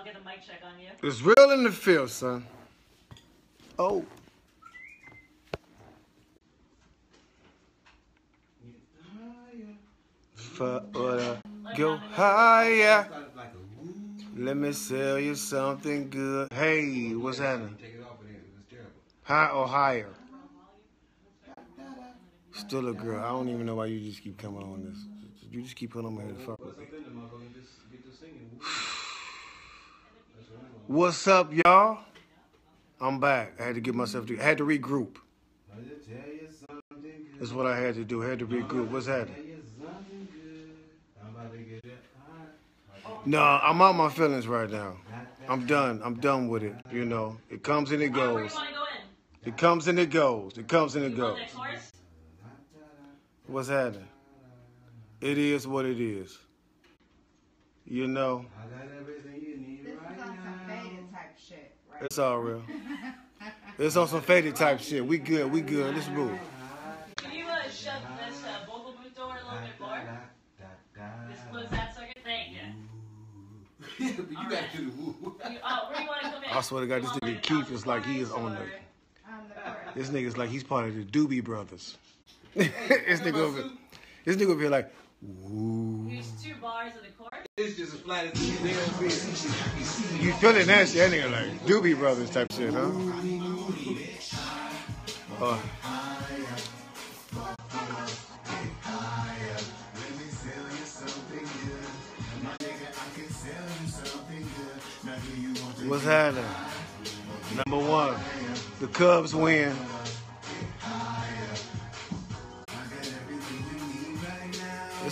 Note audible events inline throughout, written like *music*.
I'll get a mic check on you. It's real in the field, son. Oh. For go higher. Let me sell you something good. Hey, what's happening? High or higher? Still a girl. I don't even know why you just keep coming on this. You just keep putting on my head fuck with me. What's up, y'all? I'm back. I had to get myself to. I had to regroup. That's what I had to do. I had to regroup. What's happening? No, I'm out my feelings right now. I'm done. I'm done with it. You know, it comes and it goes. you want to go in? It comes and it goes. It comes and it goes. want next horse? What's happening? It is what it is. You know, This is on some faded type shit, right? It's all real. It's on some faded type shit. We good. We good. Let's move. Can you uh, shut this uh, vocal booth door a little bit more? Just close that circuit. Thank you. *laughs* you gotta do the woo. You- Oh, where do you want to come in? I swear to God, this nigga like, Keith is like he is on the. or- the. This nigga's like he's part of the Doobie Brothers. *laughs* this nigga over, this nigga over here like, ooh. Here's two bars of the chorus. It's just as flat as the damn bitch. You feeling that shit? That nigga like Doobie Brothers type shit, huh? Uh, what's happening? Number one, the Cubs win.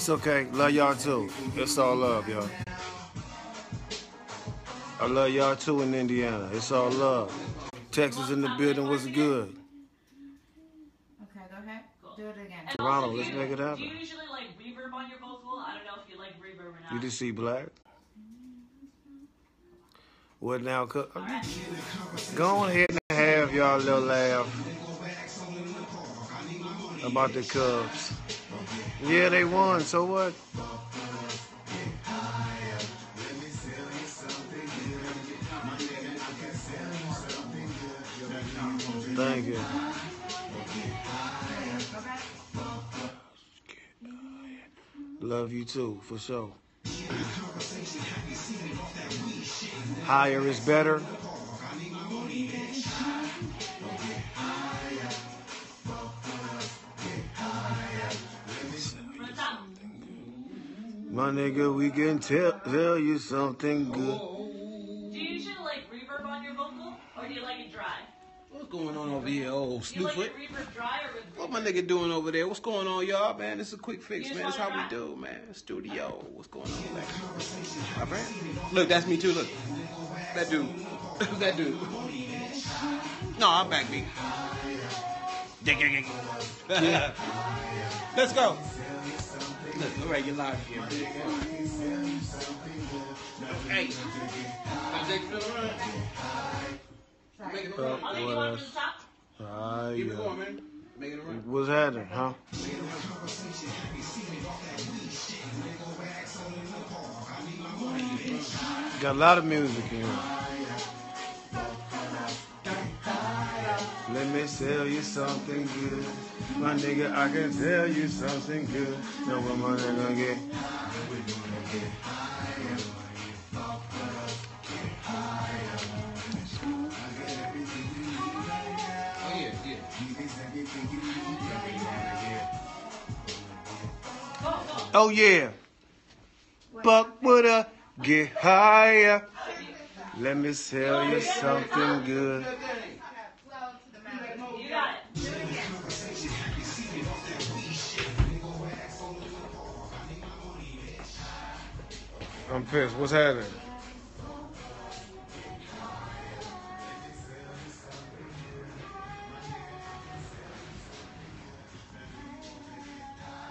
It's okay. Love y'all too. It's all love, y'all. I love y'all too in Indiana. It's all love. Texas in the building was good. Okay, go ahead. Do it again. Toronto, let's you- make it happen. Do you usually like reverb on your vocal? I don't know if you like reverb or not. You just see black. What now? Cu- Alright. Go ahead and have y'all little laugh about the Cubs. Yeah, they won. So what? Thank you. Love you too, for sure. Higher is better. My nigga, we can tell, tell you something good. Do you usually like reverb on your vocal, or do you like it dry? What's going on over here, old Do you like Snoopfoot? it reverb dry or with What my nigga doing over there? What's going on, y'all, man? This is a quick fix, You man. just That's how wanna we do, man. Studio. What's going on, man? My friend? Look, that's me too. Look, that dude. *laughs* that dude. No, I'm back, yeah. *laughs* Let's go. Look, all right, you're live here. Hey. I'll take it to the run. Make it a run. I'll leave you the top. Ah, Keep it yeah. going, man. Make it run. What's happening, huh? Got a lot of music in here. Let me tell you something good. My nigga, I can tell you something good. Know what gonna get? Oh yeah. Buck with a get higher. Let me sell you something good. I'm pissed. What's happening?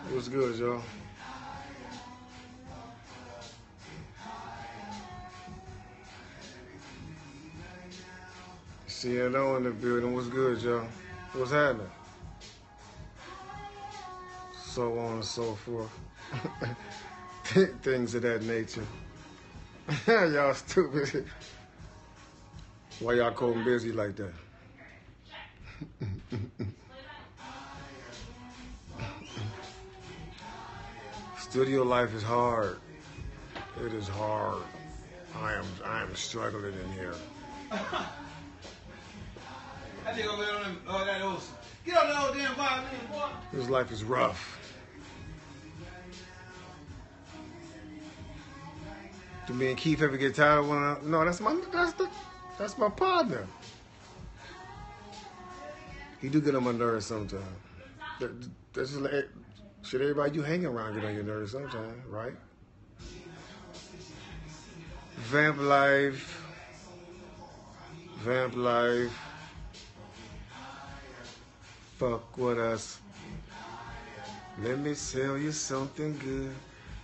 What's good, y'all? CNO in the building. What's good, y'all? What's happening? So on and so forth. *laughs* *laughs* Things of that nature. *laughs* y'all stupid. Why y'all cold and busy like that? *laughs* Studio life is hard. It is hard. I am I am struggling in here. That nigga over there on that old, get on the old damn violin, boy. This life is rough. Do me and Keith ever get tired of one another? No, that's my that's the that's my partner. He do get on my nerves sometimes. That, that's just like, should everybody you hanging around get on your nerves sometimes, right? Vamp life. Vamp life. Fuck with us. Let me sell you something good.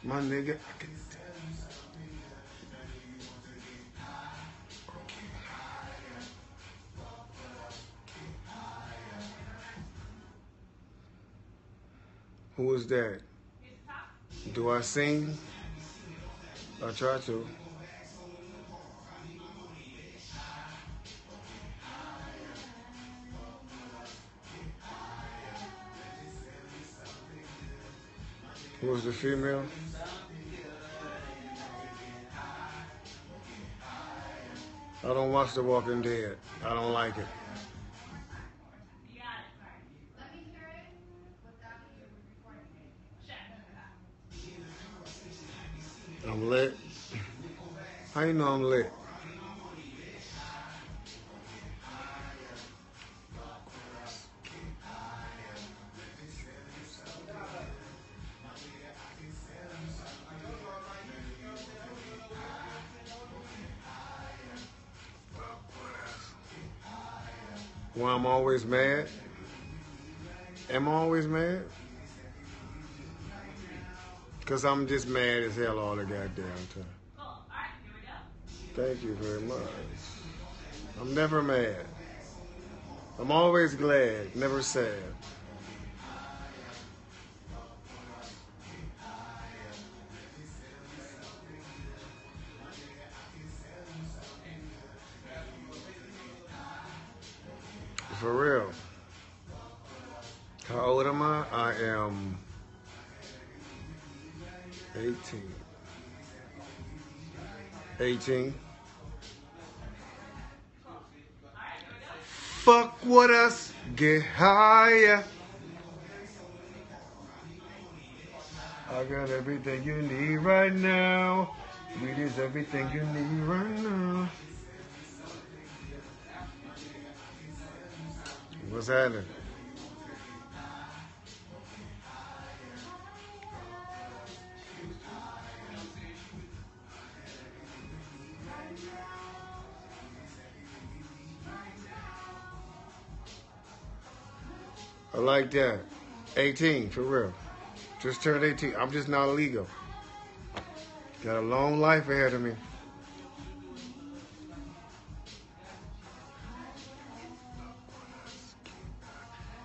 My nigga, I can Who is that? Do I sing? I try to. Who's the female? I don't watch The Walking Dead. I don't like it. You got it, sorry. Let me hear it without you recording it. Check. I'm lit. How you know I'm lit? Why I'm always mad? Am I always mad? Cause I'm just mad as hell all the goddamn time. Cool. All right, here we go. Thank you very much. I'm never mad. I'm always glad, never sad. For real. How old am I? I am 18. 18. Fuck with us, get higher. I got everything you need right now. Weed is everything you need right now. What's happening? Like that. 18, for real. Just turned 18. I'm just not legal. Got a long life ahead of me.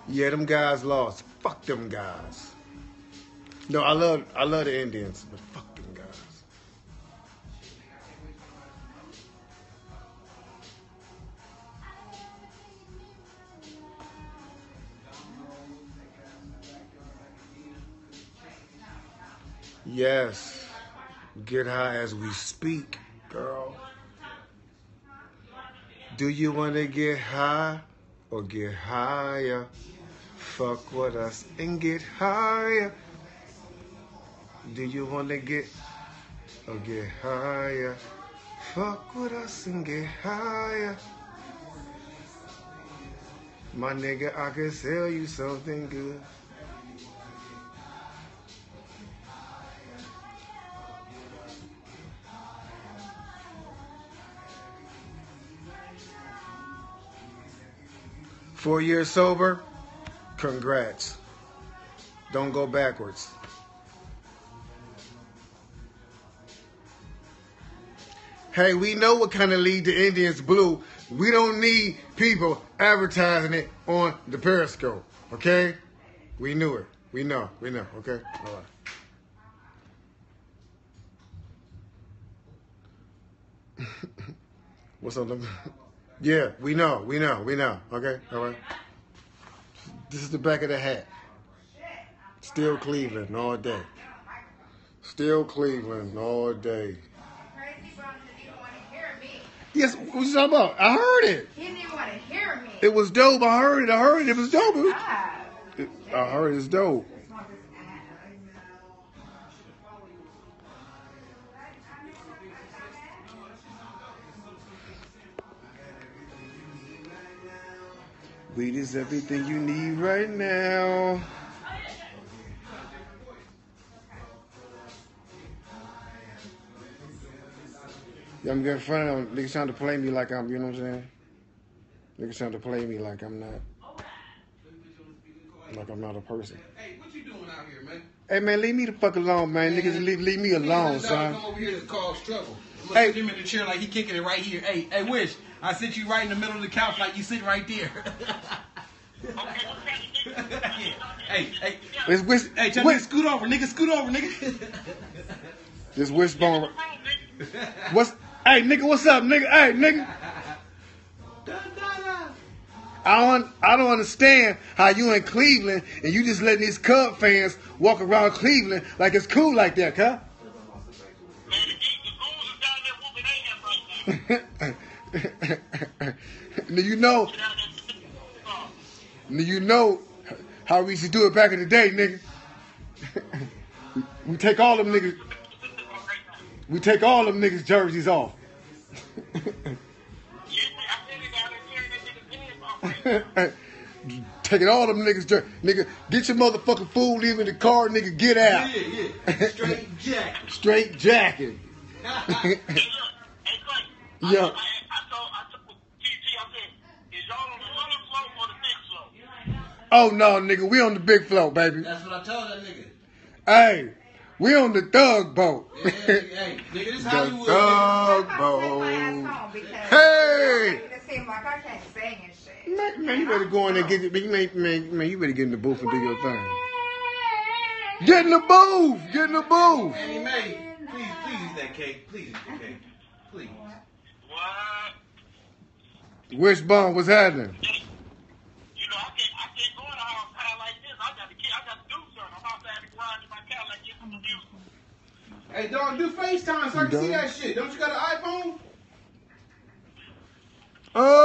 Yeah, them guys lost. Fuck them guys. No, I love I love the Indians, but Yes. Get high as we speak, girl. Do you want to get high or get higher? Fuck with us and get higher. Do you want to get or get higher? Fuck with us and get higher. My nigga, I can sell you something good. Four years sober, congrats. Don't go backwards. Hey, we know what kind of lead the Indians blew. We don't need people advertising it on the Periscope. Okay? We knew it. We know. We know. Okay? All right. *laughs* What's the? Yeah, we know, we know, we know. Okay, all right. This is the back of the hat. Still Cleveland all day. Still Cleveland all day. Crazy Brown didn't even want to hear me. Yes, what you talking about? I heard it. He didn't want to hear me. It was dope. I heard it. I heard it. It was dope. It was- Ah, it- I heard it's dope. Weed is everything you need right now. Yeah, I'm getting of them. Niggas trying to play me like I'm, you know what I'm saying? Niggas trying to play me like I'm not, like I'm not a person. Hey, what you doing out here, man? Hey man, leave me the fuck alone, man. Niggas leave, leave me alone, son. Come over here to cause trouble. Hey. him in the chair like he kicking it right here. Hey, hey, Wish, I sit you right in the middle of the couch like you sitting right there. *laughs* yeah. *laughs* Hey, hey, This wish, hey, tell wish- me scoot over, nigga, scoot over, nigga. *laughs* this Wish Bone. What's, hey nigga, what's up, nigga? Hey nigga. I don't, I don't understand how you in Cleveland and you just letting these Cub fans walk around Cleveland like it's cool like that, huh? Man, the, the Bulls is down there whooping ass right now. you know, now you know how we used to do it back in the day, nigga. we take all them niggas, we take all them niggas jerseys off. you see, I said it down there tearing that nigga's *laughs* head off right now. Taking all them niggas, jer- nigga, get your motherfucking food, leave in the car, nigga, get out. yeah, yeah. Straight jacket. *laughs* Straight jacket. *laughs* Hey, look, hey, Clay. I, Yeah. I, I told, I told TT, I said, is y'all on the little float or the big float? Oh no, nigga, we on the big float, baby. That's what I told that nigga. Hey, we on the thug boat. Yeah, hey, *laughs* nigga, this the Hollywood. thug I'm gonna take my ass boat. Hey! it seems like I can't sing and shit. Man, man, you better go in there and get it. Man, man, man, you better get in the booth and do your thing. Get in the booth. Get in the booth. Hey, May, please, please eat that cake. Please eat the cake. Please. What? Wish Bone, what's happening? You know, I can't, I can't go in a house car like this. I got to, I got to do something. I'm outside the garage in my car like this with the music. Hey, dog, do FaceTime so I can see that shit. Don't you got an iPhone? Oh.